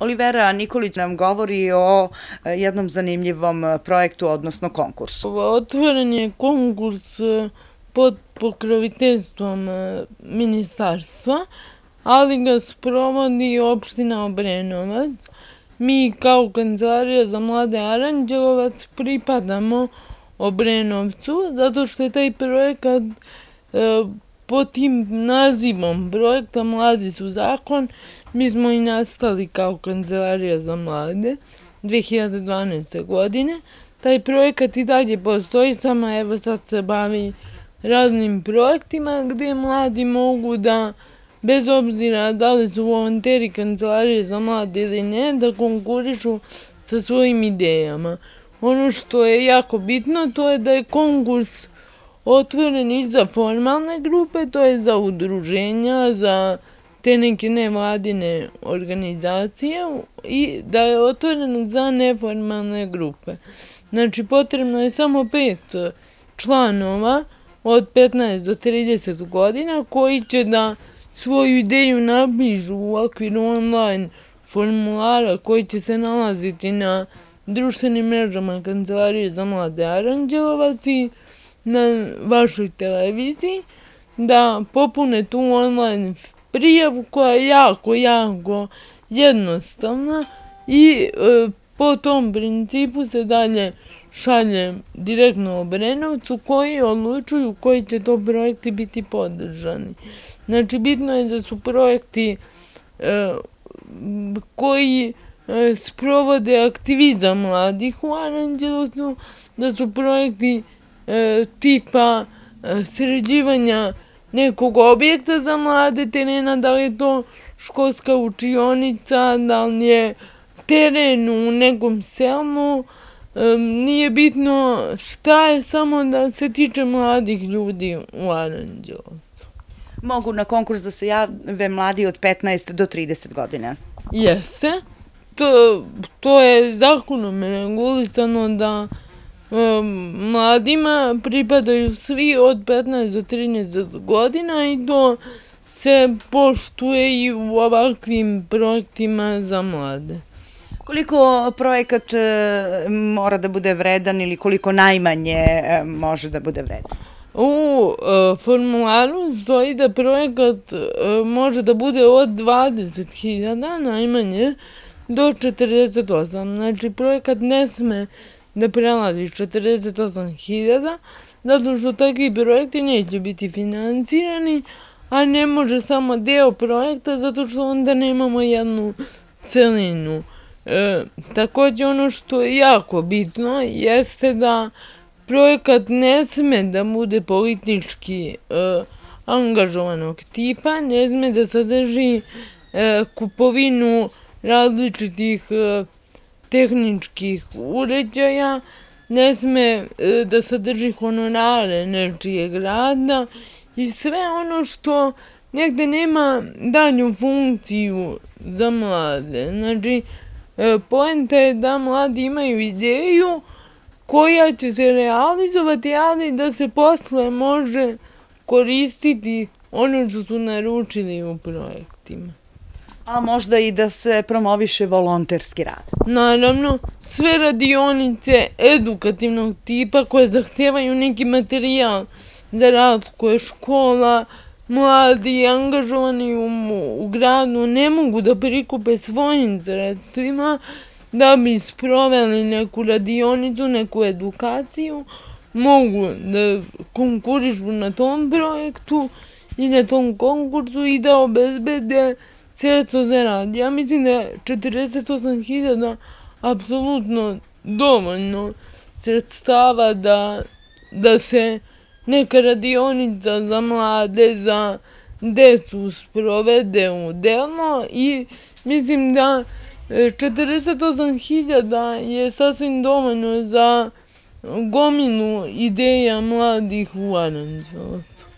Olivera Nikolić nam govori o e, jednom zanimljivom e, projektu, odnosno konkursu. Otvoren je konkurs e, pod pokroviteljstvom ministarstva, ali ga sprovodi opština Obrenovac. Mi kao kancelarija za mlade Aranđelovac pripadamo Obrenovcu, zato što je taj projekat pod tim nazivom projekta Mladi su zakon, mi smo i nastali kao kancelarija za mlade 2012. godine. Taj projekat i dalje postoji, samo evo sad se bavi raznim projektima gdje mladi mogu da, bez obzira da li su volonteri kancelarije za mlade ili ne, da konkurišu sa svojim idejama. Ono što je jako bitno to je da je konkurs otvoreni za formalne grupe, to je za udruženja, za te neke nevladine organizacije i da je otvoren za neformalne grupe. Znači, potrebno je samo pet članova od 15 do 30 godina koji će da svoju ideju napišu u okviru online formulara koji će se nalaziti na društvenim mrežama Kancelarije za mlade Aranđelovac i na vašoj televiziji da popune tu online prijavu koja je jako, jako jednostavna i e, po tom principu se dalje šalje direktno Obrenovcu koji odlučuju koji će to projekti biti podržani. Znači, bitno je da su projekti e, koji e, sprovode aktivizam mladih u Aranđelovcu, da su projekti E, tipa e, sređivanja nekog objekta za mlade terena, da li je to školska učionica, da li je teren u nekom selu, e, nije bitno šta je, samo da se tiče mladih ljudi u Aranđelovcu. Mogu na konkurs da se jave mladi od 15 do 30 godina? Jeste. To, to je zakonom regulisano da mladima pripadaju svi od 15 do 13 godina i to se poštuje i u ovakvim projektima za mlade. Koliko projekat e, mora da bude vredan ili koliko najmanje e, može da bude vredan? U e, formularu stoji da projekat može da bude od 20.000 najmanje do 48. Znači projekat ne sme ne prelazi 48.000, zato što takvi projekti neće biti financirani, a ne može samo deo projekta, zato što onda nemamo jednu celinu. E, također ono što je jako bitno jeste da projekat ne sme da bude politički e, angažovanog tipa, ne sme da sadrži e, kupovinu različitih e, tehničkih uređaja, ne sme e, da sadrži honorare nečijeg rada i sve ono što negde nema danju funkciju za mlade. Znači, e, poenta je da mladi imaju ideju koja će se realizovati, ali da se posle može koristiti ono što su naručili u projektima A možda i da se promoviše volonterski rad? Naravno, sve radionice edukativnog tipa koje zahtevaju neki materijal za rad koje škola, mladi i angažovani u gradu ne mogu da prikupe svojim sredstvima da bi sproveli neku radionicu, neku edukaciju, mogu da konkurišu na tom projektu i na tom konkursu i da obezbede cijeto ne radi. Ja mislim da je 48.000 apsolutno dovoljno sredstava da, da se neka radionica za mlade, za decu sprovede u delo i mislim da e, 48.000 je sasvim dovoljno za gominu ideja mladih u Aranđelosu.